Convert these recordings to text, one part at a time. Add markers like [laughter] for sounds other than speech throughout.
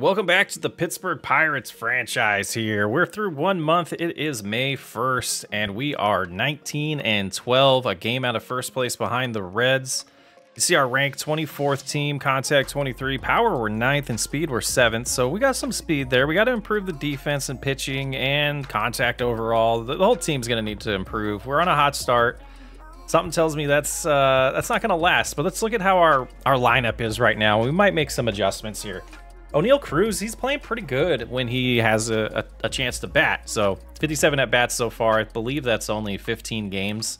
Welcome back to the Pittsburgh Pirates franchise here. We're through one month. It is May 1st, and we are 19 and 12, a game out of first place behind the Reds. You see our rank 24th team, contact 23, power we're 9th, and speed we're 7th. So we got some speed there. We got to improve the defense and pitching and contact overall. The whole team's going to need to improve. We're on a hot start. Something tells me that's uh, that's not going to last. But let's look at how our, our lineup is right now. We might make some adjustments here. Oneil Cruz, he's playing pretty good when he has a, a, a, chance to bat. So 57 at bats so far. I believe that's only 15 games.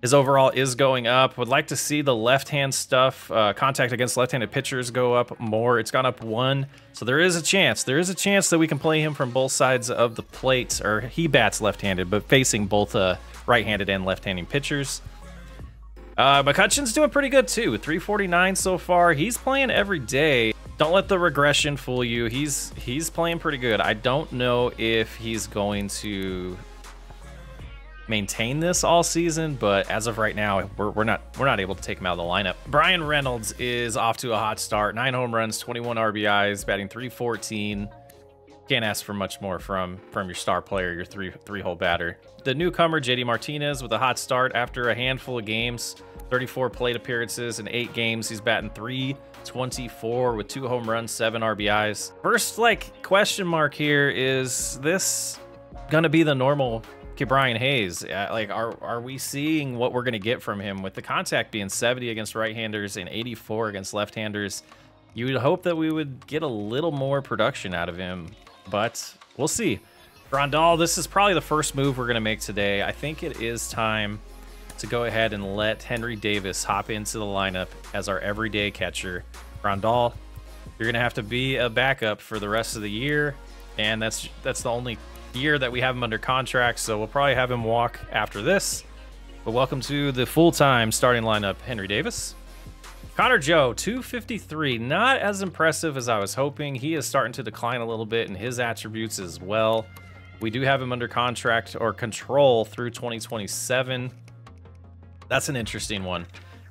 His overall is going up. Would like to see the left-hand stuff, uh, contact against left-handed pitchers go up more. It's gone up one. So there is a chance. There is a chance that we can play him from both sides of the plate. Or he bats left-handed, but facing both uh, right-handed and left-handed pitchers. Uh, McCutchen's doing pretty good too. 349 so far. He's playing every day. Don't let the regression fool you. He's he's playing pretty good. I don't know if he's going to maintain this all season, but as of right now, we're, we're not we're not able to take him out of the lineup. Bryan Reynolds is off to a hot start. Nine home runs, 21 RBIs, batting 314. Can't ask for much more from from your star player, your three three hole batter. The newcomer JD Martinez with a hot start after a handful of games, 34 plate appearances in eight games. He's batting 324 with two home runs, seven RBIs. First like question mark here is this gonna be the normal Ke'Bryan Hayes? Uh, like, are are we seeing what we're gonna get from him with the contact being 70 against right-handers and 84 against left-handers? You would hope that we would get a little more production out of him but we'll see. Grandal, this is probably the first move we're going to make today. I think it is time to go ahead and let Henry Davis hop into the lineup as our everyday catcher. Grandal, you're going to have to be a backup for the rest of the year, and that's that's the only year that we have him under contract, so we'll probably have him walk after this. But welcome to the full-time starting lineup, Henry Davis. Connor Joe, 253. Not as impressive as I was hoping. He is starting to decline a little bit in his attributes as well. We do have him under contract or control through 2027. That's an interesting one.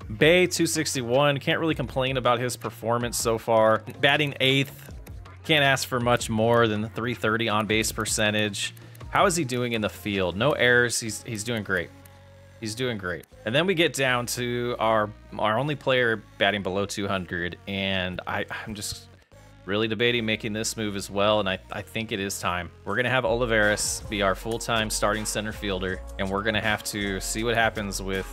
Bae 261. Can't really complain about his performance so far. Batting eighth. Can't ask for much more than the 330 on base percentage. How is he doing in the field? No errors. He's, he's doing great. He's doing great. And then we get down to our our only player batting below 200, and I, I'm just really debating making this move as well, and I, I think it is time. We're going to have Olivares be our full-time starting center fielder, and we're going to have to see what happens with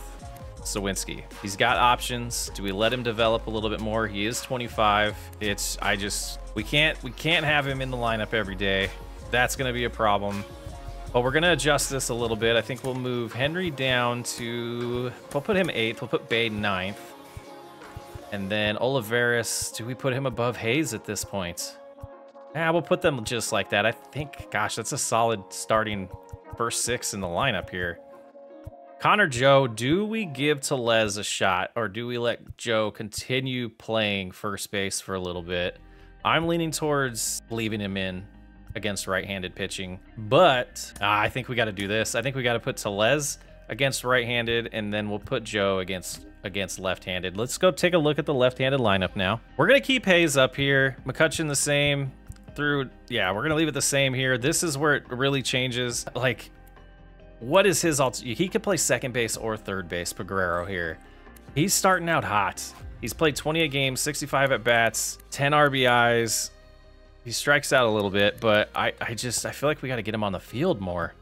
Suwinski. He's got options. Do we let him develop a little bit more? He is 25. It's I just we can't we can't have him in the lineup every day. That's going to be a problem. But we're going to adjust this a little bit. I think we'll move Henry down to... We'll put him 8th. We'll put Bae ninth, And then Olivares, do we put him above Hayes at this point? Yeah, we'll put them just like that. I think, gosh, that's a solid starting first six in the lineup here. Connor Joe, do we give Tellez a shot or do we let Joe continue playing first base for a little bit? I'm leaning towards leaving him in against right-handed pitching. But uh, I think we got to do this. I think we got to put Tellez against right-handed, and then we'll put Joe against against left-handed. Let's go take a look at the left-handed lineup now. We're going to keep Hayes up here. McCutchen the same through. Yeah, we're going to leave it the same here. This is where it really changes. Like, what is his alt? He could play second base or third base, Peguero here. He's starting out hot. He's played 28 games, 65 at bats, 10 RBIs, he strikes out a little bit, but I, I just I feel like we got to get him on the field more.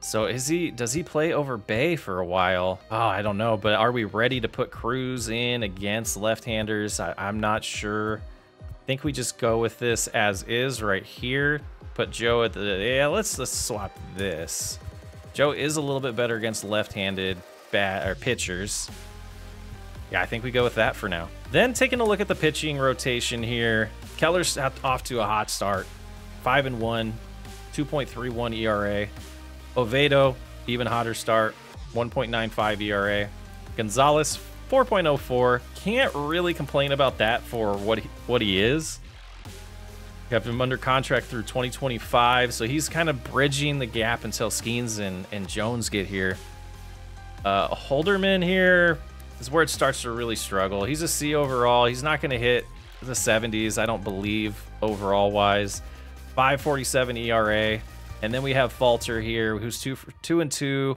So is he does he play over Bae for a while? Oh, I don't know, but are we ready to put Cruz in against left-handers? I'm not sure. I think we just go with this as is right here. Put Joe at the yeah, let's let's swap this. Joe is a little bit better against left-handed bat or pitchers. Yeah, I think we go with that for now. Then taking a look at the pitching rotation here. Keller's off to a hot start. 5 and 1, 2.31 ERA. Oviedo, even hotter start, 1.95 ERA. Gonzalez, 4.04. Can't really complain about that for what he, what he is. Have him under contract through 2025, so he's kind of bridging the gap until Skenes and, and Jones get here. Uh, Holderman here is where it starts to really struggle. He's a C overall. He's not going to hit the 70s, I don't believe, overall wise. 547 ERA. And then we have Falter here, who's two, two and two,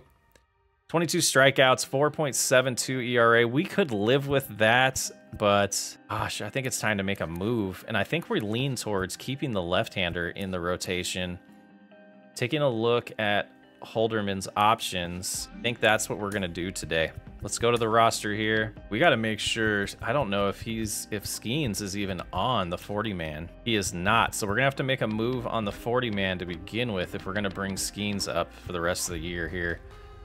22 strikeouts, 4.72 ERA. We could live with that, but gosh, I think it's time to make a move. And I think we lean towards keeping the left-hander in the rotation. Taking a look at Holderman's options, I think that's what we're going to do today. Let's go to the roster here. We got to make sure, I don't know if he's, if Skenes is even on the 40 man. He is not. So we're gonna have to make a move on the 40 man to begin with if we're gonna bring Skenes up for the rest of the year here.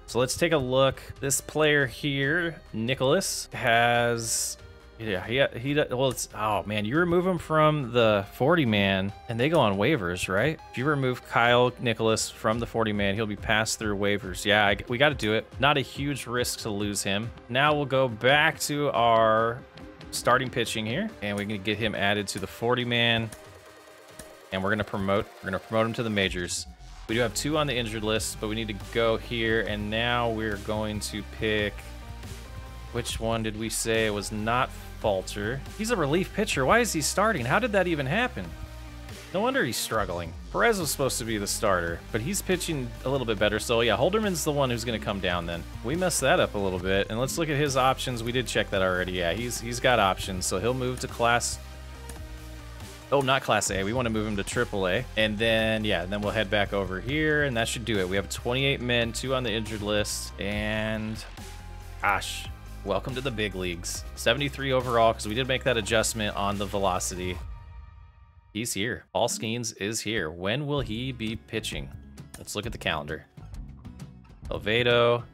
So let's take a look. This player here, Nicolas, has yeah, he he well, it's oh man, you remove him from the 40 man, and they go on waivers, right? If you remove Kyle Nicolas from the 40 man, he'll be passed through waivers. Yeah, I, we got to do it. Not a huge risk to lose him. Now we'll go back to our starting pitching here, and we can get him added to the 40 man, and we're gonna promote. We're gonna promote him to the majors. We do have two on the injured list, but we need to go here, and now we're going to pick. Which one did we say it was not Falter. He's a relief pitcher. Why is he starting? How did that even happen? No wonder he's struggling. Perez was supposed to be the starter, but he's pitching a little bit better. So yeah, Holderman's the one who's going to come down then. We messed that up a little bit. And let's look at his options. We did check that already. Yeah, he's he's got options. So he'll move to class Oh, not Class A. We want to move him to Triple A. And then, yeah, and then we'll head back over here, and that should do it. We have 28 men, two on the injured list, and gosh, Welcome to the big leagues. 73 overall, because we did make that adjustment on the velocity. He's here. Paul Skenes is here. When will he be pitching? Let's look at the calendar. Oviedo,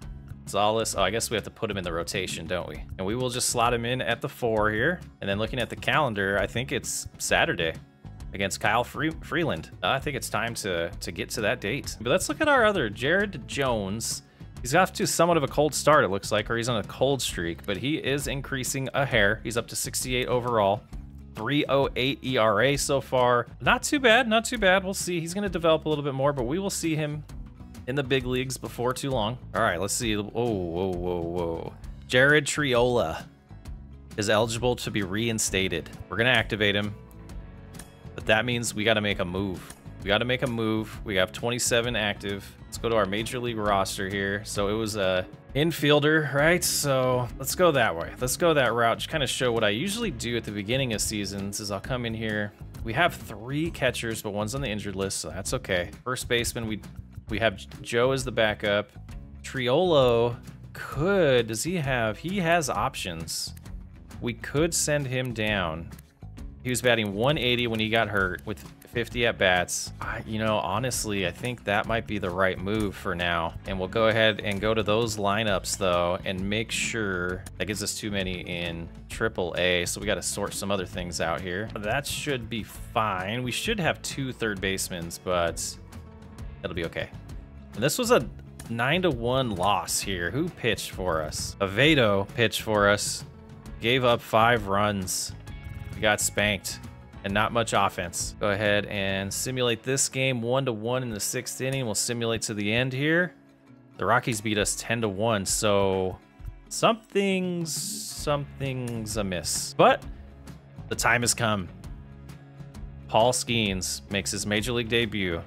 Gonzalez. Oh, I guess we have to put him in the rotation, don't we? And we will just slot him in at the four here. And then looking at the calendar, I think it's Saturday against Kyle Free Freeland. Uh, I think it's time to, to get to that date. But let's look at our other, Jared Jones. He's off to somewhat of a cold start, it looks like, or he's on a cold streak, but he is increasing a hair. He's up to 68 overall. 308 ERA so far. Not too bad, not too bad. We'll see. He's going to develop a little bit more, but we will see him in the big leagues before too long. All right, let's see. Oh, whoa, whoa, whoa. Jared Triolo is eligible to be reinstated. We're going to activate him, but that means we got to make a move. We got to make a move. We have 27 active. Let's go to our major league roster here. So it was a infielder, right? So let's go that way. Let's go that route. Just kind of show what I usually do at the beginning of seasons is I'll come in here. We have three catchers, but one's on the injured list, so that's okay. First baseman, we we have Joe as the backup. Triolo could, does he have, he has options. We could send him down. He was batting 180 when he got hurt with 50 at bats. I, you know, honestly, I think that might be the right move for now. And we'll go ahead and go to those lineups though and make sure that gives us too many in triple A. So we got to sort some other things out here. That should be fine. We should have two third basemen, but it'll be okay. And this was a nine to one loss here. Who pitched for us? Oviedo pitched for us. Gave up five runs. We got spanked and not much offense. Go ahead and simulate this game one to one in the sixth inning. We'll simulate to the end here. The Rockies beat us 10 to 1, so something's something's amiss. But the time has come. Paul Skenes makes his major league debut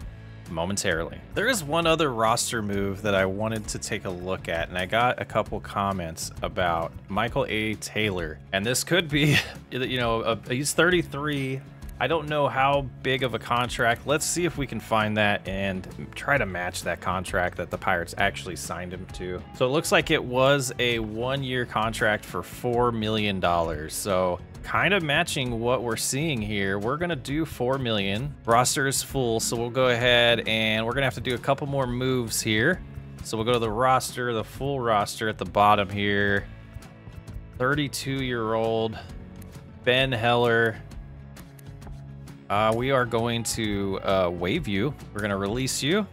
momentarily. There is one other roster move that I wanted to take a look at, and I got a couple comments about Michael A. Taylor. And this could be, [laughs] you know, a, he's 33. I don't know how big of a contract. Let's see if we can find that and try to match that contract that the Pirates actually signed him to. So it looks like it was a one-year contract for $4 million. So kind of matching what we're seeing here. We're gonna do 4 million. Roster is full, so we'll go ahead and we're gonna have to do a couple more moves here. So we'll go to the roster, the full roster at the bottom here. 32 year old Ben Heller. Uh, we are going to uh, waive you. We're gonna release you.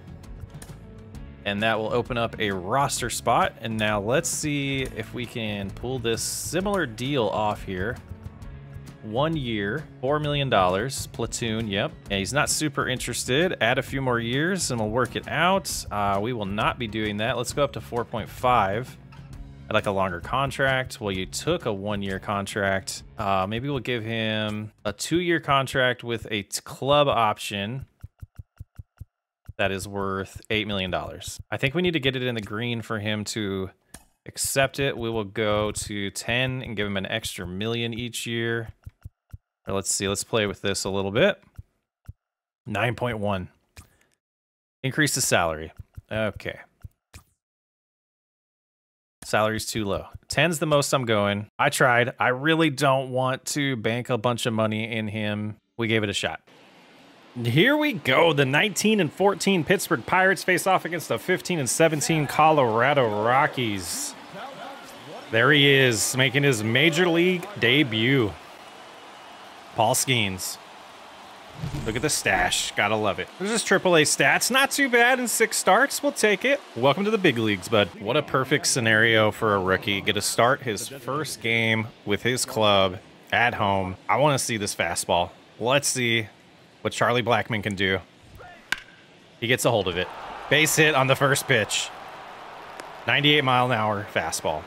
And that will open up a roster spot. And now let's see if we can pull this similar deal off here one year, $4 million, platoon, yep. And he's not super interested. Add a few more years and we'll work it out. Uh, we will not be doing that. Let's go up to 4.5. like a longer contract. Well, you took a one-year contract. Uh, maybe we'll give him a two-year contract with a club option that is worth $8 million. I think we need to get it in the green for him to accept it. We will go to 10 and give him an extra million each year. Or let's see, let's play with this a little bit. 9.1. Increase the salary. Okay. Salary's too low. 10's the most I'm going. I tried. I really don't want to bank a bunch of money in him. We gave it a shot. Here we go. The 19 and 14 Pittsburgh Pirates face off against the 15 and 17 Colorado Rockies. There he is, making his major league debut. Paul Skenes. Look at the stash. Gotta love it. There's his AAA stats. Not too bad in six starts. We'll take it. Welcome to the big leagues, bud. What a perfect scenario for a rookie. Get to start his first game with his club at home. I want to see this fastball. Let's see what Charlie Blackmon can do. He gets a hold of it. Base hit on the first pitch. 98 mile an hour fastball.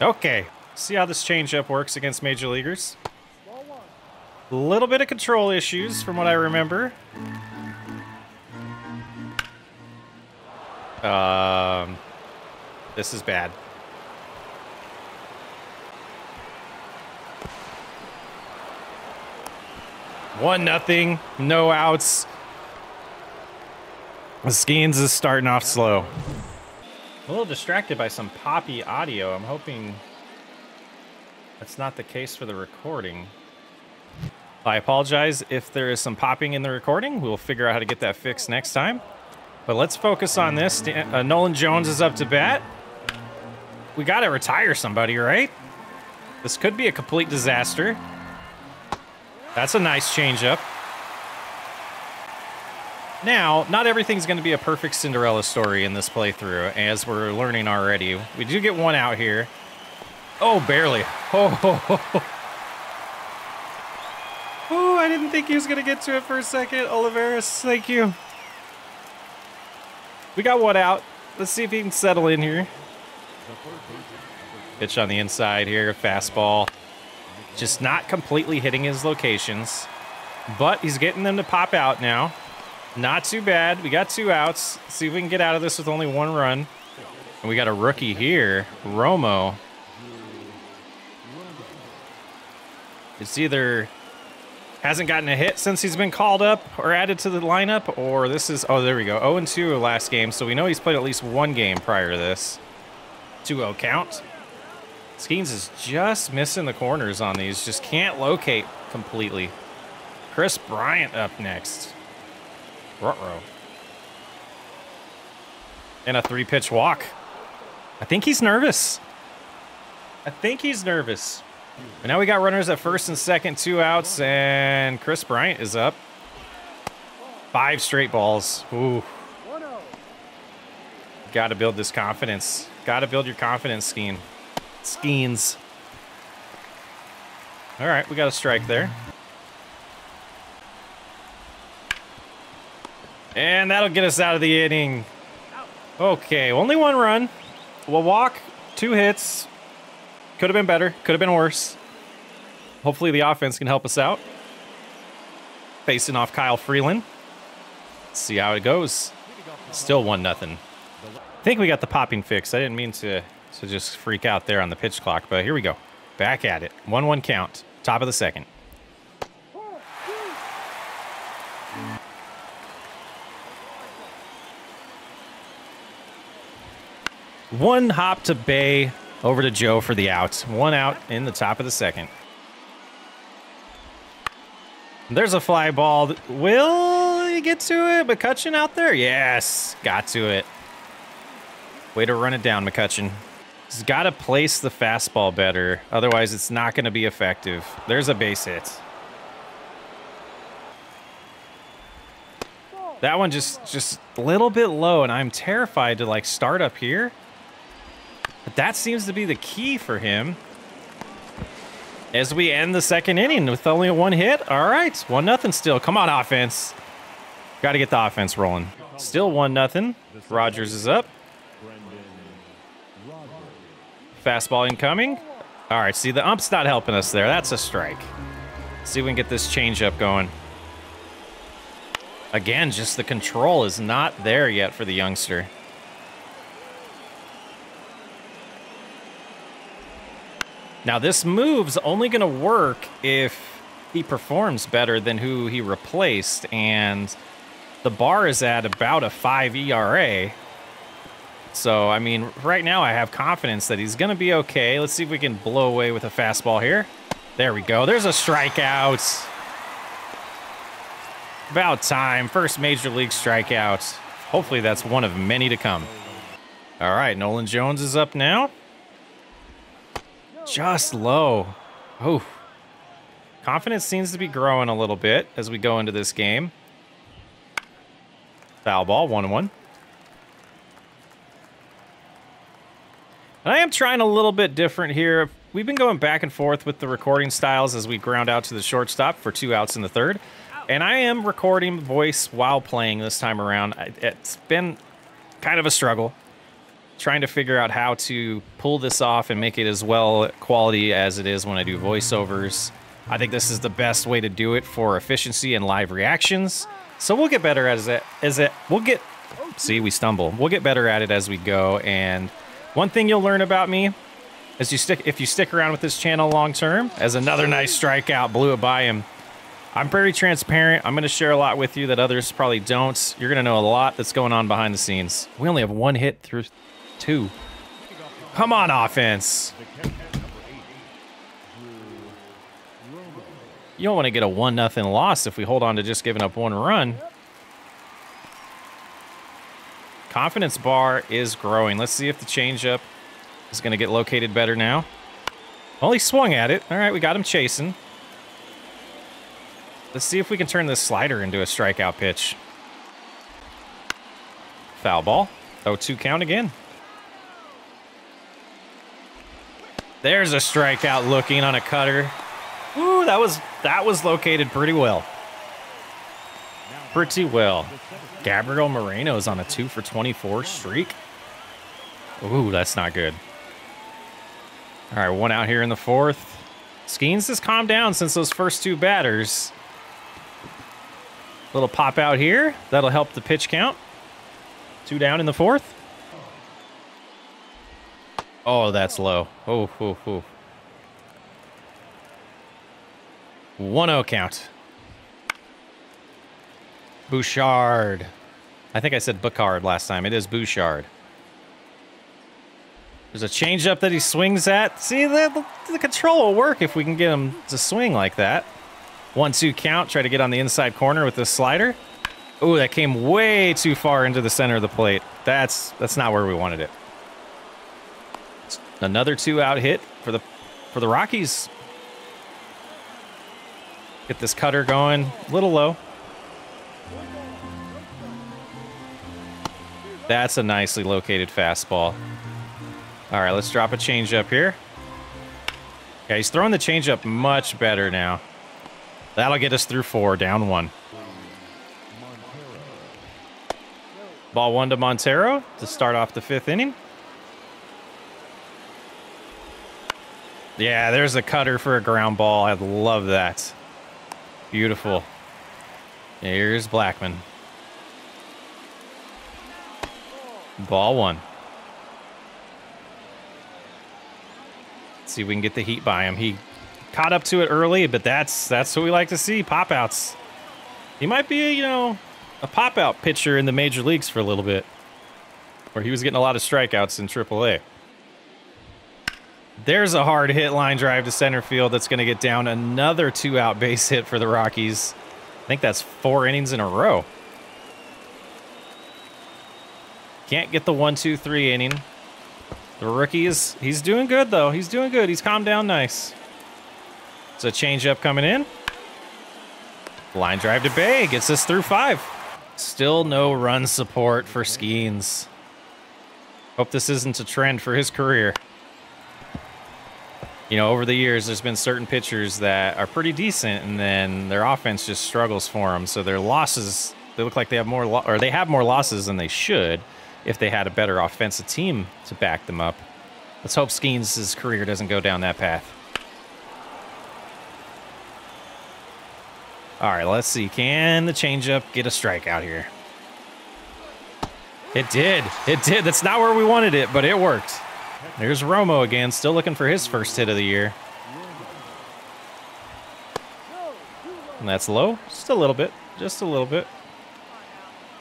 Okay. See how this changeup works against major leaguers. Little bit of control issues from what I remember. Um, this is bad. One nothing, no outs. Skenes is starting off slow. A little distracted by some poppy audio. I'm hoping that's not the case for the recording. I apologize if there is some popping in the recording. We'll figure out how to get that fixed next time. But let's focus on this. Uh, Nolan Jones is up to bat. We got to retire somebody, right? This could be a complete disaster. That's a nice changeup. Now, not everything's going to be a perfect Cinderella story in this playthrough, as we're learning already. We do get one out here. Oh, barely. [laughs] Oh, Oh, I didn't think he was going to get to it for a second. Olivares, thank you. We got one out. Let's see if he can settle in here. Pitch on the inside here, fastball. Just not completely hitting his locations. But he's getting them to pop out now. Not too bad. We got two outs. See if we can get out of this with only one run. And we got a rookie here, Romo. It's either Hasn't gotten a hit since he's been called up or added to the lineup, or this is, oh, there we go, 0-2 last game, so we know he's played at least one game prior to this. 2-0 count. Skenes is just missing the corners on these, just can't locate completely. Kris Bryant up next. Ruh-roh. And a three-pitch walk. I think he's nervous. I think he's nervous. And now we got runners at first and second, two outs, and Kris Bryant is up. Five straight balls. Ooh. Got to build this confidence. Got to build your confidence, Skeen. Skenes. All right, we got a strike there. And that'll get us out of the inning. Okay, only one run. We'll walk, two hits, could have been better. Could have been worse. Hopefully the offense can help us out. Facing off Kyle Freeland. Let's see how it goes. Still one nothing. I think we got the popping fix. I didn't mean to, to just freak out there on the pitch clock, but here we go. Back at it. 1-1 count. Top of the second. One hop to Bae. Over to Joe for the out. One out in the top of the second. There's a fly ball. Will he get to it? McCutchen out there? Yes, got to it. Way to run it down, McCutchen. He's got to place the fastball better. Otherwise, it's not going to be effective. There's a base hit. That one just just a little bit low, and I'm terrified to like start up here. But that seems to be the key for him. As we end the second inning with only one hit. All right, one nothing still. Come on, offense. Got to get the offense rolling. Still one nothing. Rogers is up. Fastball incoming. All right, see, the ump's not helping us there. That's a strike. See if we can get this changeup going. Again, just the control is not there yet for the youngster. Now, this move's only going to work if he performs better than who he replaced, and the bar is at about a 5 ERA. So, I mean, right now I have confidence that he's going to be okay. Let's see if we can blow away with a fastball here. There we go. There's a strikeout. About time. First major league strikeout. Hopefully that's one of many to come. All right, Nolan Jones is up now. Just low. Oh. Confidence seems to be growing a little bit as we go into this game. Foul ball, 1 1. And I am trying a little bit different here. We've been going back and forth with the recording styles as we ground out to the shortstop for two outs in the third. And I am recording voice while playing this time around. It's been kind of a struggle trying to figure out how to pull this off and make it as well quality as it is when I do voiceovers. I think this is the best way to do it for efficiency and live reactions. So we'll get better as it as it we'll get see we stumble. We'll get better at it as we go and one thing you'll learn about me is you stick if you stick around with this channel long term as another nice strikeout blew it by him I'm very transparent. I'm going to share a lot with you that others probably don't. You're going to know a lot that's going on behind the scenes. We only have one hit through two. Come on, offense. You don't want to get a 1 nothing loss if we hold on to just giving up one run. Confidence bar is growing. Let's see if the changeup is going to get located better now. Well, he swung at it. All right, we got him chasing. Let's see if we can turn this slider into a strikeout pitch. Foul ball. 0-2 count again. There's a strikeout looking on a cutter. Ooh, that was that was located pretty well. Pretty well. Gabriel Moreno's on a 2 for 24 streak. Ooh, that's not good. All right, one out here in the fourth. Skenes has calmed down since those first two batters. Little pop out here. That'll help the pitch count. Two down in the fourth. Oh, that's low. Oh, oh, oh. 1-0 count. Bouchard. I think I said Bouchard last time. It is Bouchard. There's a changeup that he swings at. See, the, the control will work if we can get him to swing like that. One, two count. Try to get on the inside corner with this slider. Oh, that came way too far into the center of the plate. That's that's not where we wanted it. Another two out hit for the for the Rockies. Get this cutter going. A little low. That's a nicely located fastball. All right, let's drop a changeup here. Yeah, he's throwing the changeup much better now. That'll get us through four, down one. Ball one to Montero to start off the fifth inning. Yeah, there's a cutter for a ground ball. I love that. Beautiful. Here's Blackmon. Ball one. Let's see if we can get the heat by him. He caught up to it early, but that's that's what we like to see, pop outs. He might be, you know, a pop out pitcher in the major leagues for a little bit. Where he was getting a lot of strikeouts in AAA. There's a hard hit line drive to center field that's going to get down another two out base hit for the Rockies. I think that's four innings in a row. Can't get the one, two, three inning. The rookie is, he's doing good though. He's doing good. He's calmed down nice. It's a changeup coming in. Line drive to Bae gets us through five. Still no run support for Skenes. Hope this isn't a trend for his career. You know, over the years, there's been certain pitchers that are pretty decent, and then their offense just struggles for them. So their losses, they look like they have more, or they have more losses than they should if they had a better offensive team to back them up. Let's hope Skenes' career doesn't go down that path. All right, let's see. Can the changeup get a strikeout here? It did. It did. That's not where we wanted it, but it worked. There's Romo again, still looking for his first hit of the year. And that's low. Just a little bit. Just a little bit.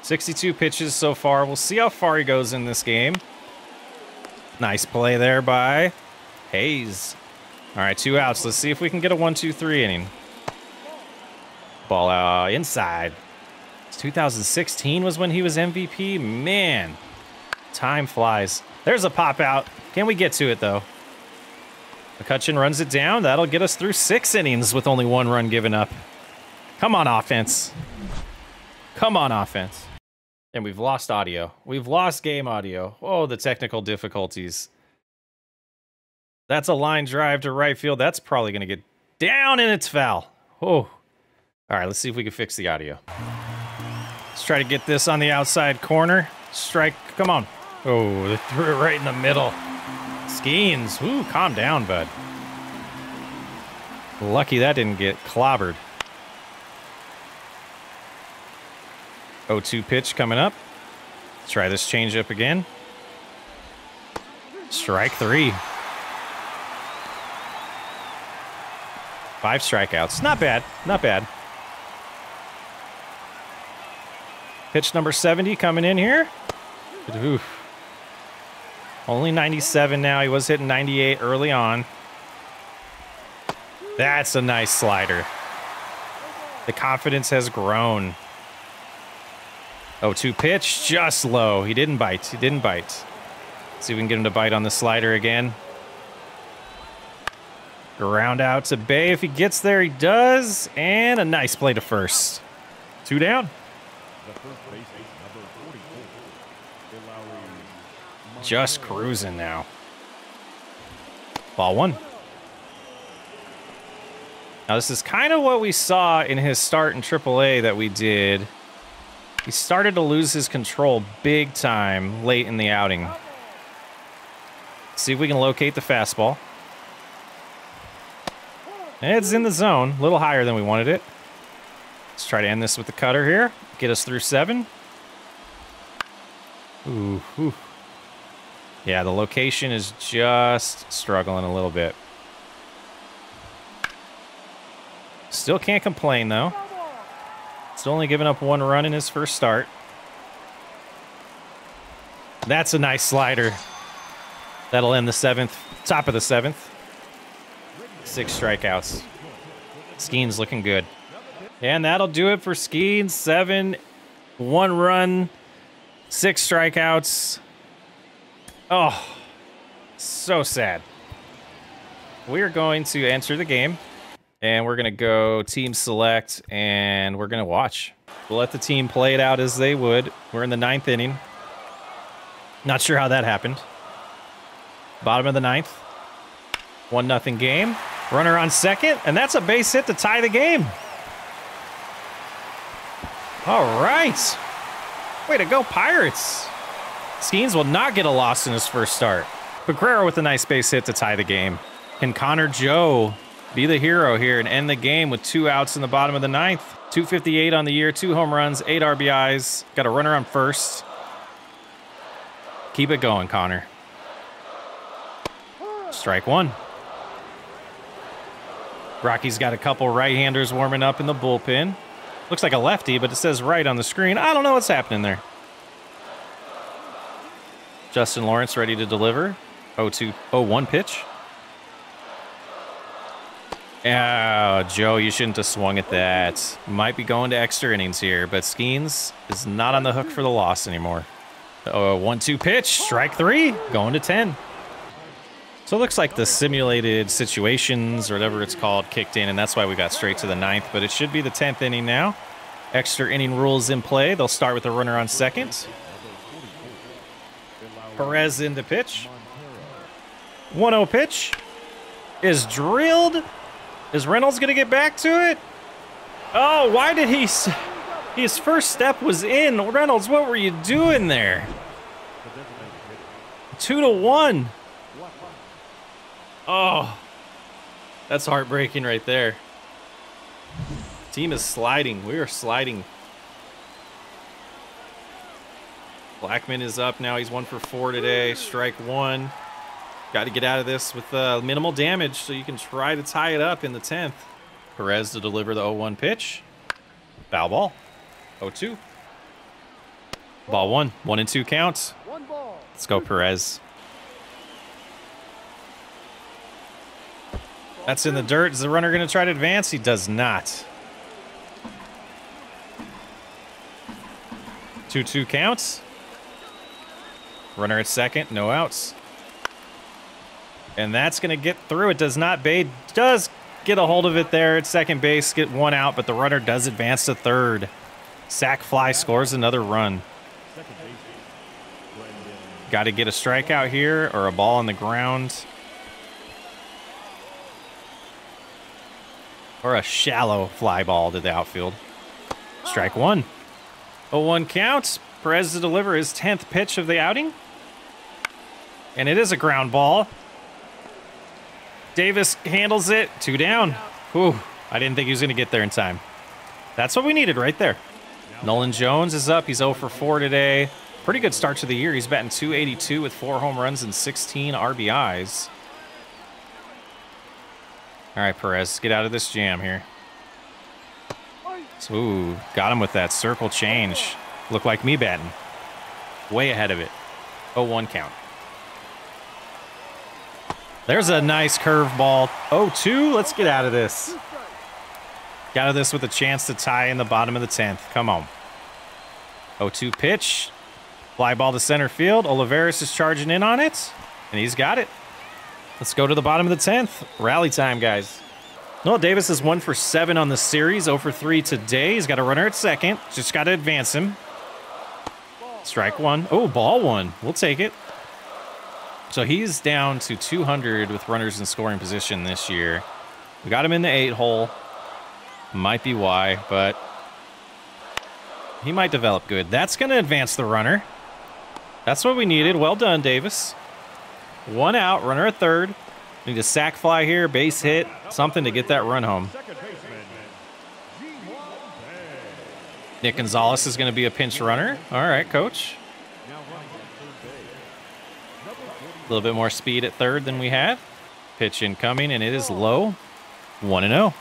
62 pitches so far. We'll see how far he goes in this game. Nice play there by Hayes. All right, two outs. Let's see if we can get a one, two, three inning. Ball uh, inside. 2016 was when he was MVP. Man, time flies. There's a pop out. Can we get to it, though? McCutchen runs it down. That'll get us through six innings with only one run given up. Come on, offense. Come on, offense. And we've lost audio. We've lost game audio. Oh, the technical difficulties. That's a line drive to right field. That's probably going to get down and it's foul. Oh. All right, let's see if we can fix the audio. Let's try to get this on the outside corner. Strike. Come on. Oh, they threw it right in the middle. Skenes. Ooh, calm down, bud. Lucky that didn't get clobbered. 0-2 pitch coming up. Let's try this changeup again. Strike three. Five strikeouts. Not bad. Not bad. Pitch number 70 coming in here. Oof. Only 97 now. He was hitting 98 early on. That's a nice slider. The confidence has grown. Oh, two pitch, just low. He didn't bite. He didn't bite. Let's see if we can get him to bite on the slider again. Ground out to Bae. If he gets there, he does. And a nice play to first. Two down. Just cruising now. Ball one. Now, this is kind of what we saw in his start in AAA that we did. He started to lose his control big time late in the outing. See if we can locate the fastball. It's in the zone, a little higher than we wanted it. Let's try to end this with the cutter here. Get us through seven. Ooh, ooh. Yeah, the location is just struggling a little bit. Still can't complain, though. Still only giving up one run in his first start. That's a nice slider. That'll end the seventh, top of the seventh. Six strikeouts. Skenes looking good. And that'll do it for Skeen. Seven, one run, six strikeouts. Oh, so sad. We're going to enter the game, and we're going to go team select, and we're going to watch. We'll let the team play it out as they would. We're in the ninth inning. Not sure how that happened. Bottom of the ninth. One nothing game. Runner on second, and that's a base hit to tie the game. All right. Way to go, Pirates. Skenes will not get a loss in his first start. Pereira with a nice base hit to tie the game. Can Connor Joe be the hero here and end the game with two outs in the bottom of the ninth? 258 on the year, two home runs, eight RBIs. Got a runner on first. Keep it going, Connor. Strike one. Rocky's got a couple right-handers warming up in the bullpen. Looks like a lefty, but it says right on the screen. I don't know what's happening there. Justin Lawrence ready to deliver. 0-2, 0-1 pitch. Oh, Joe, you shouldn't have swung at that. Might be going to extra innings here, but Skenes is not on the hook for the loss anymore. Oh, 1-2 pitch, strike three, going to 10. So it looks like the simulated situations or whatever it's called kicked in, and that's why we got straight to the ninth. But it should be the 10th inning now. Extra inning rules in play. They'll start with a runner on second. Perez in the pitch. 1-0 pitch is drilled. Is Reynolds going to get back to it? Oh, why did he... His first step was in. Reynolds, what were you doing there? Two to one. Oh, that's heartbreaking right there. Team is sliding. We are sliding. Blackmon is up now. He's one for four today. Strike one. Got to get out of this with uh, minimal damage so you can try to tie it up in the 10th. Perez to deliver the 0-1 pitch. Foul ball. 0-2. Ball one. One and two counts. Let's go, Perez. That's in the dirt. Is the runner going to try to advance? He does not. 2-2 counts. Runner at second. No outs. And that's going to get through. It does not. Bae does get a hold of it there at second base, get one out, but the runner does advance to third. Sac fly scores another run. Got to get a strikeout here or a ball on the ground. Or a shallow fly ball to the outfield. Strike one. 0-1 counts. Perez to deliver his 10th pitch of the outing. And it is a ground ball. Davis handles it. Two down. Whew. I didn't think he was going to get there in time. That's what we needed right there. Nolan Jones is up. He's 0 for 4 today. Pretty good start to the year. He's batting 282 with four home runs and 16 RBIs. All right, Perez, get out of this jam here. Ooh, got him with that circle change. Look like me batting. Way ahead of it. 0-1 count. There's a nice curveball. 0-2. Let's get out of this. Get out of this with a chance to tie in the bottom of the 10th. Come on. 0-2 pitch. Fly ball to center field. Olivares is charging in on it, and he's got it. Let's go to the bottom of the 10th. Rally time, guys. Noah Davis is one for seven on the series, 0 for three today. He's got a runner at second. Just got to advance him. Strike one. Oh, ball one. We'll take it. So he's down to 200 with runners in scoring position this year. We got him in the eight hole. Might be why, but he might develop good. That's going to advance the runner. That's what we needed. Well done, Davis. One out, runner at third. Need a sac fly here, base hit, something to get that run home. Nick Gonzalez is going to be a pinch runner. All right, coach. A little bit more speed at third than we had. Pitch incoming, and it is low. 1 0.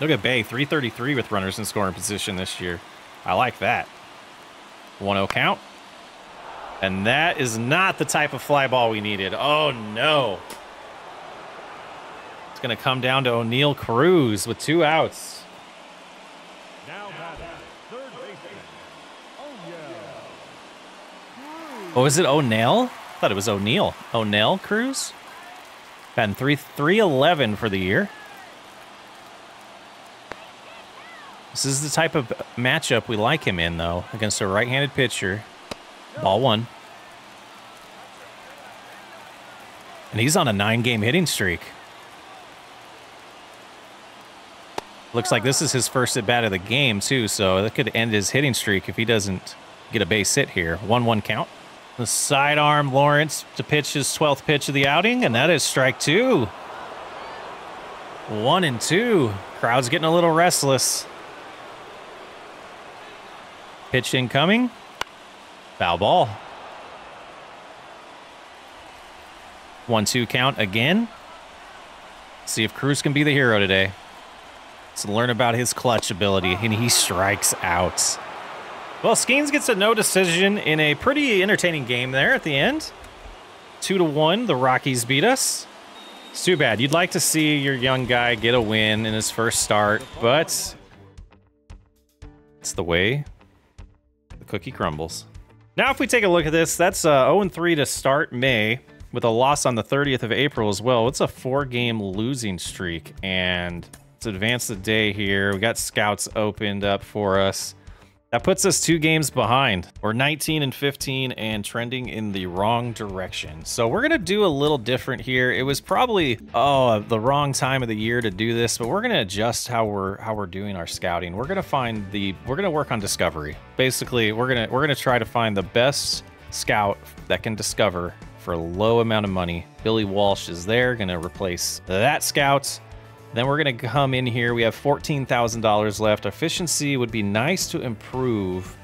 Look at Bae, 333 with runners in scoring position this year. I like that. 1 0 count. And that is not the type of fly ball we needed. Oh, no. It's going to come down to Oneil Cruz with two outs. Oh, is it O'Neill? Thought it was O'Neill. O'Neill Cruz? Been 3 311 for the year. This is the type of matchup we like him in, though, against a right-handed pitcher. Ball one. And he's on a nine-game hitting streak. Looks like this is his first at-bat of the game, too, so that could end his hitting streak if he doesn't get a base hit here. 1-1 count. The sidearm Lawrence to pitch his 12th pitch of the outing, and that is strike two. One and two. Crowd's getting a little restless. Pitch incoming. Foul ball. One two count again. See if Cruz can be the hero today. Let's learn about his clutch ability, and he strikes out. Well, Skenes gets a no decision in a pretty entertaining game there at the end. Two to one, the Rockies beat us. It's too bad. You'd like to see your young guy get a win in his first start, but it's the way the cookie crumbles. Now, if we take a look at this, that's uh, 0-3 to start May with a loss on the 30th of April as well. It's a four-game losing streak, and let's advance the day here. We got scouts opened up for us. That puts us two games behind. We're 19 and 15 and trending in the wrong direction. So we're to do a little different here. It was probably, oh, the wrong time of the year to do this, but we're to adjust how we're how we're doing our scouting. We're to find the we're to work on discovery. Basically, we're to we're to try to find the best scout that can discover for a low amount of money. Billy Walsh is there, to replace that scout. Then we're going to come in here. We have $14,000 left. Efficiency would be nice to improve.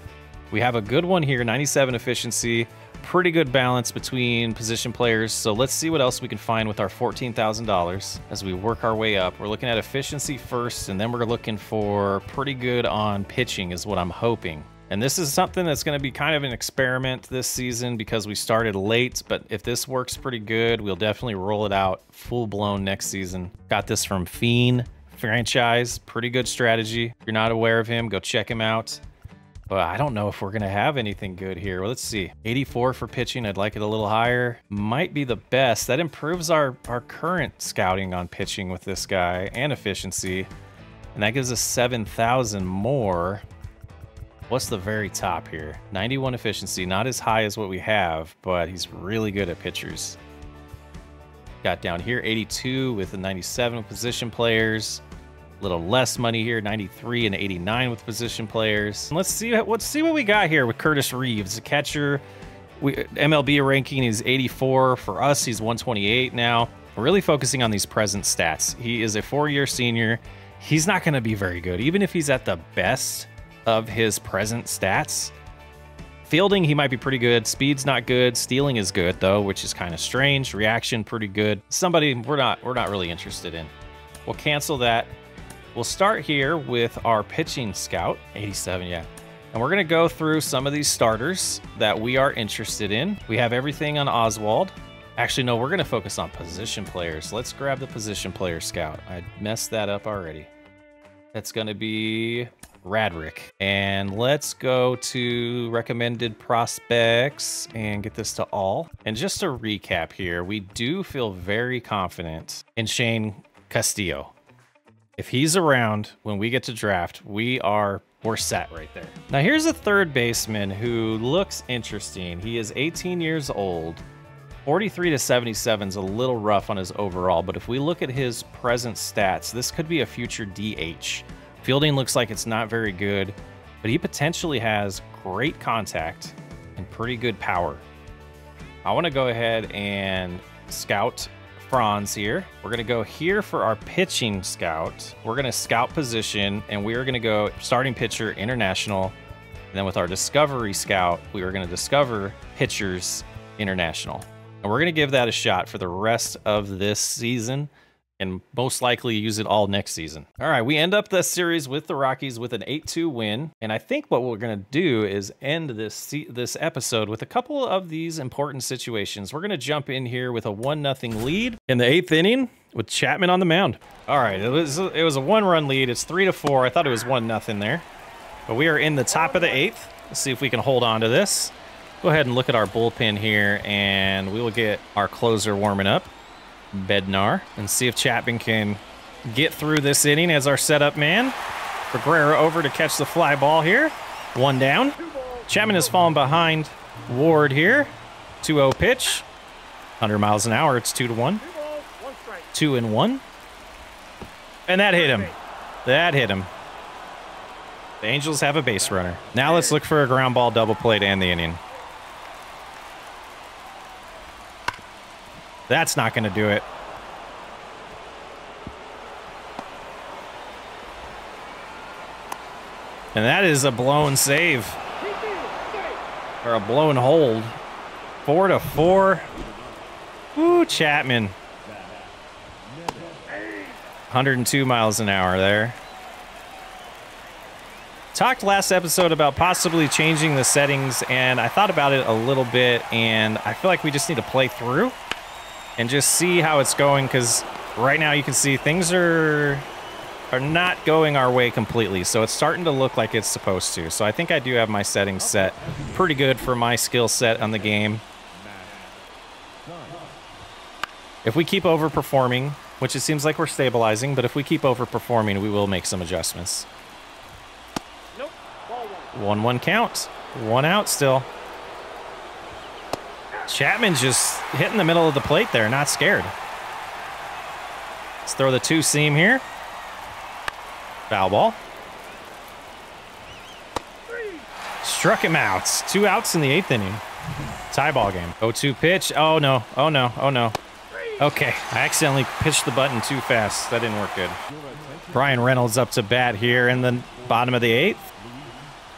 We have a good one here, 97 efficiency. Pretty good balance between position players. So let's see what else we can find with our $14,000 as we work our way up. We're looking at efficiency first, and then we're looking for pretty good on pitching is what I'm hoping. And this is something that's going to be kind of an experiment this season because we started late. But if this works pretty good, we'll definitely roll it out full blown next season. Got this from Fiend franchise. Pretty good strategy. If you're not aware of him, go check him out. But I don't know if we're going to have anything good here. Well, let's see. 84 for pitching. I'd like it a little higher. Might be the best. That improves our, our current scouting on pitching with this guy and efficiency. And that gives us 7,000 more. What's the very top here? 91 efficiency, not as high as what we have, but he's really good at pitchers. Got down here 82 with the 97 position players. A little less money here, 93 and 89 with position players. Let's see let's see what we got here with Curtis Reeves, a catcher. We, MLB ranking is 84 for us. He's 128 now. We're really focusing on these present stats. He is a four-year senior. He's not going to be very good, even if he's at the best of his present stats. Fielding, he might be pretty good. Speed's not good. Stealing is good though, which is kind of strange. Reaction, pretty good. Somebody we're not we're not really interested in. We'll cancel that. We'll start here with our pitching scout, 87, yeah. And we're gonna go through some of these starters that we are interested in. We have everything on Oswald. Actually, no, we're gonna focus on position players. Let's grab the position player scout. I messed that up already. That's gonna be Radrick. And let's go to recommended prospects and get this to all. And just to recap here, we do feel very confident in Shane Castillo. If he's around when we get to draft, we are we're set right there. Now here's a third baseman who looks interesting. He is 18 years old. 43 to 77 is a little rough on his overall, but if we look at his present stats, this could be a future DH. Fielding looks like it's not very good, but he potentially has great contact and pretty good power. I want to go ahead and scout Franz here. We're going to go here for our pitching scout. We're going to scout position, and we are going to go starting pitcher international. And then with our discovery scout, we are going to discover pitchers international. And we're going to give that a shot for the rest of this season and most likely use it all next season. All right, we end up the series with the Rockies with an 8-2 win, and I think what we're going to do is end this this episode with a couple of these important situations. We're going to jump in here with a 1 nothing lead in the 8th inning with Chapman on the mound. All right, it was it was a one-run lead. It's 3 to 4. I thought it was 1 nothing there. But we are in the top of the 8th. Let's see if we can hold on to this. Go ahead and look at our bullpen here, and we will get our closer warming up. Bednar and see if Chapman can get through this inning as our setup man. Guerrero over to catch the fly ball here. One down. Chapman has fallen behind Ward here. 2-0 pitch. 100 miles an hour. It's 2 to 1. 2 and 1. And that hit him. That hit him. The Angels have a base runner. Now let's look for a ground ball double play to end the inning. That's not going to do it. And that is a blown save. Or a blown hold. Four to four. Ooh, Chapman. 102 miles an hour there. Talked last episode about possibly changing the settings, and I thought about it a little bit, and I feel like we just need to play through and just see how it's going because right now you can see things are are not going our way completely. So it's starting to look like it's supposed to. So I think I do have my settings set pretty good for my skill set on the game. If we keep overperforming which it seems like we're stabilizing but if we keep overperforming we will make some adjustments. One one count one out still Chapman's just hitting the middle of the plate there, not scared. Let's throw the two seam here. Foul ball. Struck him out. Two outs in the eighth inning. Tie ball game. 0-2 pitch. Oh, no. Oh, no. Oh, no. Okay, I accidentally pitched the button too fast. That didn't work good. Bryan Reynolds up to bat here in the bottom of the eighth.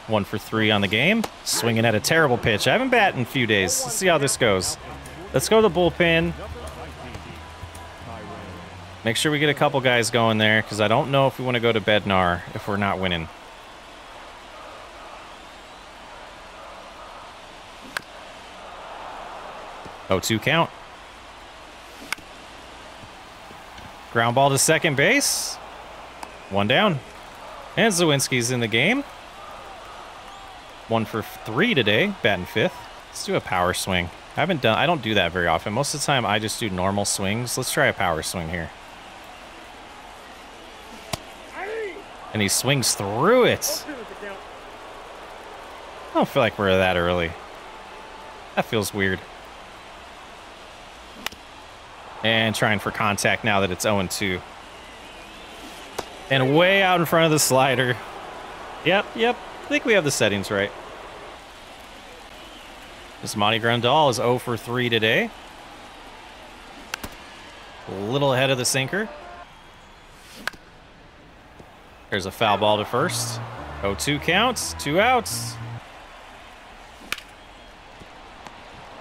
One for three on the game. Swinging at a terrible pitch. I haven't bat in a few days. Let's see how this goes. Let's go to the bullpen. Make sure we get a couple guys going there because I don't know if we want to go to Bednar if we're not winning. Oh, two count. Ground ball to second base. One down. And Zawinski's in the game. One for three today, batting fifth. Let's do a power swing. I haven't done, I don't do that very often. Most of the time I just do normal swings. Let's try a power swing here. And he swings through it. I don't feel like we're that early. That feels weird. And trying for contact now that it's 0-2. And way out in front of the slider. Yep, yep. I think we have the settings right. Yasmani Grandal is 0 for 3 today. A little ahead of the sinker. There's a foul ball to first. 0-2 counts, two outs.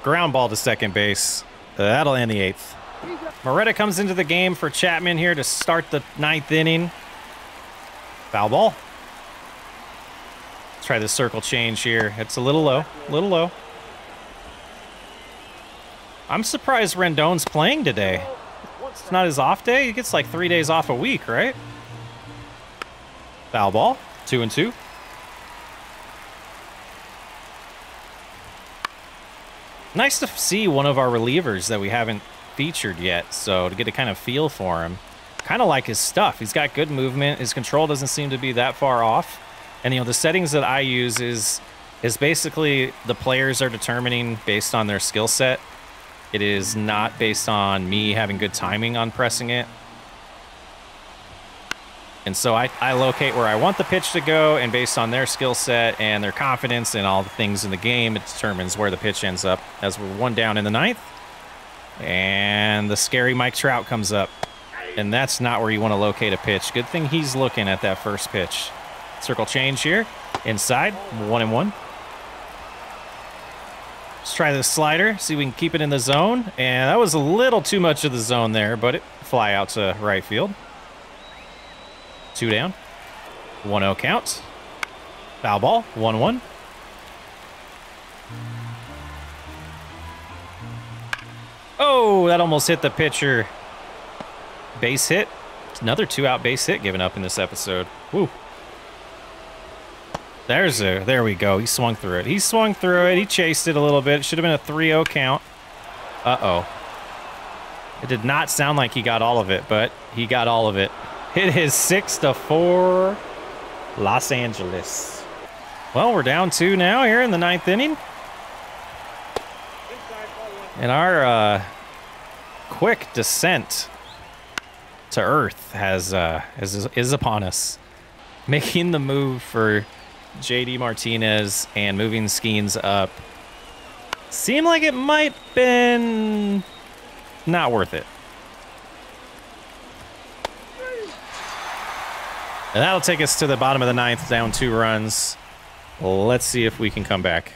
Ground ball to second base. That'll end the eighth. Moreta comes into the game for Chapman here to start the ninth inning. Foul ball. Try the circle change here. It's a little low, a little low. I'm surprised Rendon's playing today. It's not his off day. He gets like three days off a week, right? Foul ball. Two and two. Nice to see one of our relievers that we haven't featured yet, so to get a kind of feel for him. Kind of like his stuff. He's got good movement. His control doesn't seem to be that far off. And, you know, the settings that I use is is basically the players are determining based on their skill set. It is not based on me having good timing on pressing it. And so I, I locate where I want the pitch to go, and based on their skill set and their confidence and all the things in the game, it determines where the pitch ends up as we're one down in the ninth. And the scary Mike Trout comes up. And that's not where you want to locate a pitch. Good thing he's looking at that first pitch. Circle change here. Inside. One and one. Let's try the slider. See if we can keep it in the zone. And that was a little too much of the zone there, but it fly out to right field. Two down. 1-0 count. Foul ball. 1-1. Oh, that almost hit the pitcher. Base hit. Another two-out base hit given up in this episode. Woo. There's a, there we go. He swung through it. He swung through it. He chased it a little bit. It Should have been a 3-0 count. Uh-oh. It did not sound like he got all of it, but he got all of it. It is 6 to 4 Los Angeles. Well, we're down two now here in the ninth inning. And our uh, quick descent to Earth has uh, is, is upon us. Making the move for JD Martinez and moving Skenes up seemed like it might been not worth it. And that'll take us to the bottom of the ninth, down two runs. Let's see if we can come back.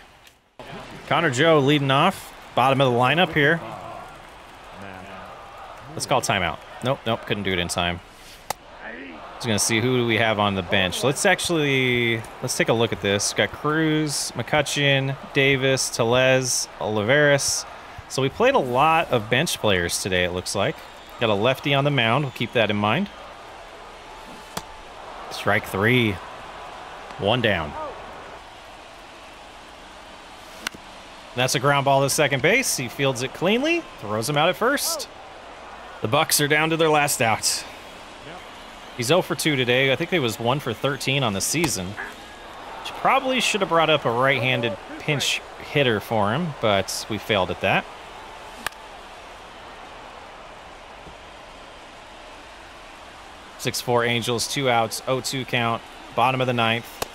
Connor Joe leading off. Bottom of the lineup here. Let's call timeout. Nope, nope, couldn't do it in time. Just gonna see who do we have on the bench. Let's actually let's take a look at this. We've got Cruz, McCutchen, Davis, Tellez, Olivares. So we played a lot of bench players today. It looks like. Got a lefty on the mound. We'll keep that in mind. Strike three. One down. That's a ground ball to second base. He fields it cleanly, throws him out at first. The Bucks are down to their last out. He's 0 for 2 today. I think he was 1 for 13 on the season. Probably should have brought up a right-handed pinch hitter for him, but we failed at that. Six four Angels, two outs, 0-2 count, bottom of the ninth,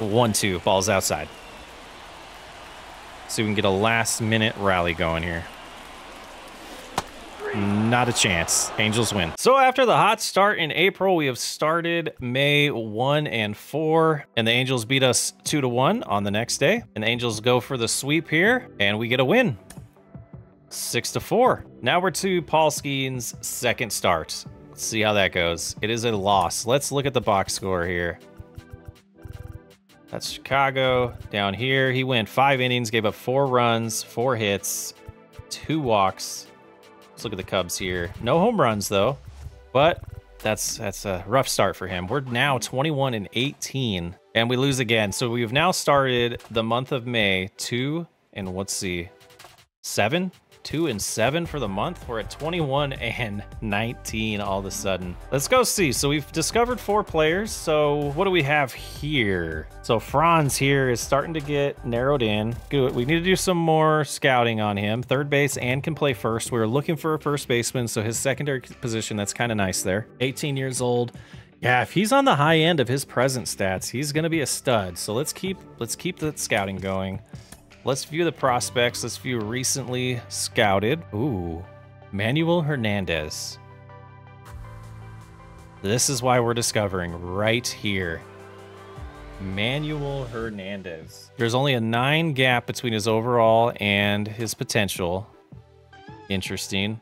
one two, balls outside. See if we can get a last minute rally going here. Not a chance. Angels win. So after the hot start in April, we have started May 1 and 4, and the Angels beat us 2 to 1 on the next day. And the Angels go for the sweep here, and we get a win. 6 to 4. Now we're to Paul Skenes' second start. Let's see how that goes. It is a loss. Let's look at the box score here. That's Chicago. Down here, he went five innings, gave up four runs, four hits, two walks, Let's look at the Cubs here. No home runs though, but that's that's a rough start for him. We're now 21 and 18, and we lose again. So we've now started the month of May two and let's see, seven two and seven for the month. We're at 21 and 19 all of a sudden. Let's go see. So we've discovered four players. So what do we have here? So Franz here is starting to get narrowed in. Good. We need to do some more scouting on him. Third base and can play first. We are looking for a first baseman. So his secondary position, that's kind of nice there. 18 years old. Yeah, if he's on the high end of his present stats, he's going to be a stud. So let's keep let's keep the scouting going. Let's view the prospects. Let's view recently scouted. Ooh, Manuel Hernandez. This is why we're discovering right here. Manuel Hernandez. There's only a nine gap between his overall and his potential. Interesting.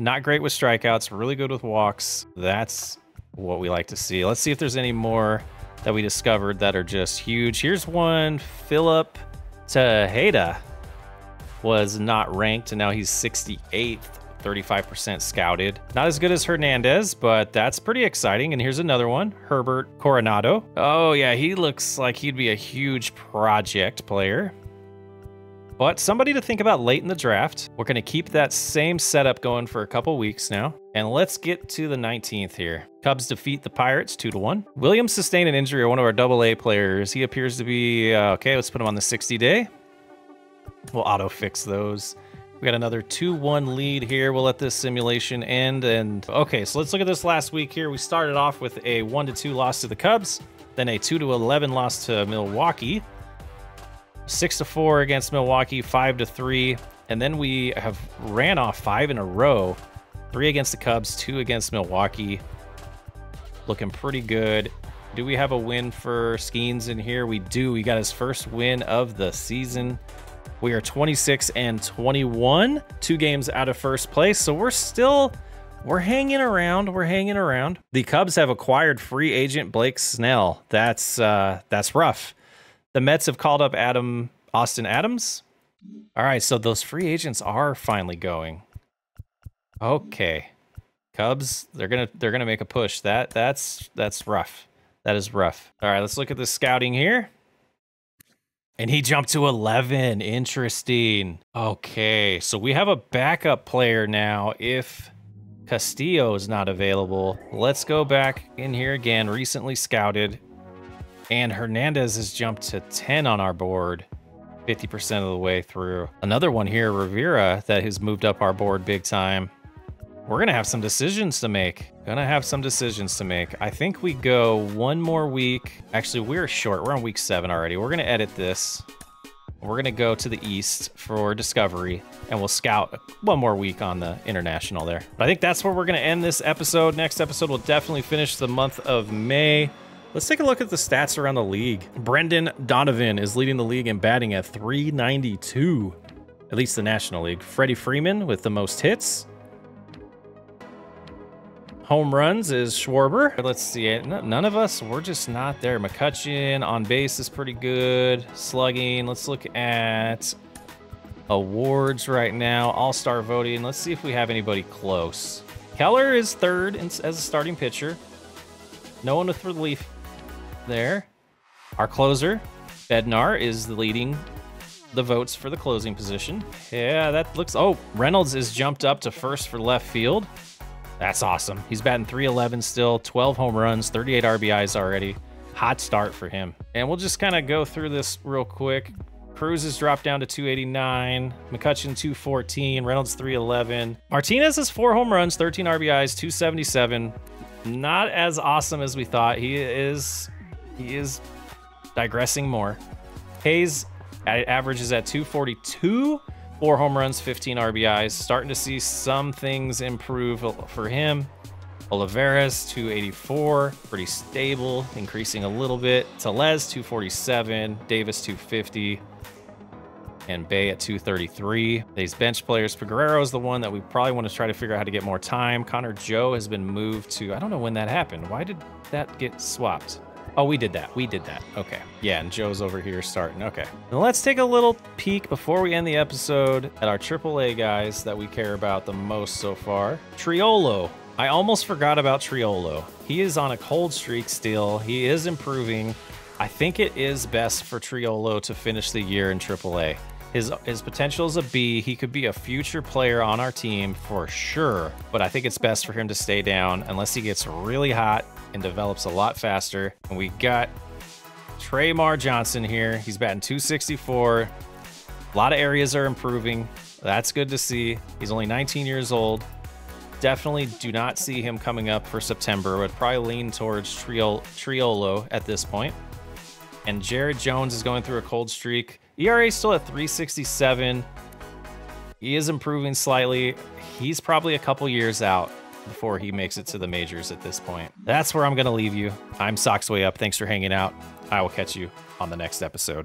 Not great with strikeouts, really good with walks. That's what we like to see. Let's see if there's any more that we discovered that are just huge. Here's one, Philip Tejeda was not ranked, and now he's 68th, 35% scouted. Not as good as Hernandez, but that's pretty exciting. And here's another one, Herbert Coronado. Oh yeah, he looks like he'd be a huge project player. But somebody to think about late in the draft. We're going to keep that same setup going for a couple weeks now. And let's get to the 19th here. Cubs defeat the Pirates 2 to 1. Williams sustained an injury on one of our double A players. He appears to be uh, okay. Let's put him on the 60 day. We'll auto fix those. We got another 2-1 lead here. We'll let this simulation end. And okay, so let's look at this last week here. We started off with a 1-2 loss to the Cubs, then a 2-11 loss to Milwaukee, 6-4 against Milwaukee, five to three, and then we have ran off five in a row. Three against the Cubs, two against Milwaukee. Looking pretty good. Do we have a win for Skenes in here? We do. We got his first win of the season. We are 26 and 21, two games out of first place. So we're still, we're hanging around. We're hanging around. The Cubs have acquired free agent Blake Snell. That's uh, that's rough. The Mets have called up Adam Austin Adams. All right, so those free agents are finally going. Okay. Cubs, they're gonna they're gonna make a push. That that's that's rough. That is rough. All right, let's look at the scouting here. And he jumped to 11. Interesting. Okay, so we have a backup player now if Castillo is not available. Let's go back in here again. Recently scouted. And Hernandez has jumped to 10 on our board. 50% of the way through. Another one here, Rivera, that has moved up our board big time. We're gonna have some decisions to make. Gonna have some decisions to make. I think we go one more week. Actually, we're short. We're on week seven already. We're gonna edit this. We're gonna go to the east for discovery, and we'll scout one more week on the international there. But I think that's where we're gonna end this episode. Next episode, we'll definitely finish the month of May. Let's take a look at the stats around the league. Brendan Donovan is leading the league in batting at 392, at least the National League. Freddie Freeman with the most hits, Home runs is Schwarber. Let's see, eh, none of us, we're just not there. McCutchen on base is pretty good. Slugging, let's look at awards right now. All-star voting, let's see if we have anybody close. Keller is third as a starting pitcher. No one with relief there. Our closer, Bednar, is leading the votes for the closing position. Yeah, that looks... Oh, Reynolds is jumped up to first for left field. That's awesome. He's batting 311 still, 12 home runs, 38 RBIs already. Hot start for him. And we'll just kind of go through this real quick. Cruz has dropped down to 289, McCutchen 214, Reynolds 311. Martinez has four home runs, 13 RBIs, 277. Not as awesome as we thought. He is he is digressing more. Hayes averages at 242, four home runs, 15 RBIs. Starting to see some things improve for him. Olivares, 284, pretty stable, increasing a little bit. Tellez, 247, Davis, 250, and Bae at 233. These bench players, Guerrero is the one that we probably want to try to figure out how to get more time. Connor Joe has been moved to, I don't know when that happened. Why did that get swapped? Oh, we did that. We did that. Okay. Yeah, and Joe's over here starting. Okay. Now let's take a little peek before we end the episode at our AAA guys that we care about the most so far. Triolo. I almost forgot about Triolo. He is on a cold streak still. He is improving. I think it is best for Triolo to finish the year in AAA. His his potential is a B. He could be a future player on our team for sure, but I think it's best for him to stay down unless he gets really hot and develops a lot faster. And we got Termarr Johnson here. He's batting 264. A lot of areas are improving. That's good to see. He's only 19 years old. Definitely do not see him coming up for September. Would probably lean towards Triol Triolo at this point. And Jared Jones is going through a cold streak. ERA still at 367. He is improving slightly. He's probably a couple years out before he makes it to the majors at this point. That's where I'm going to leave you. I'm Socksway Up. Thanks for hanging out. I will catch you on the next episode.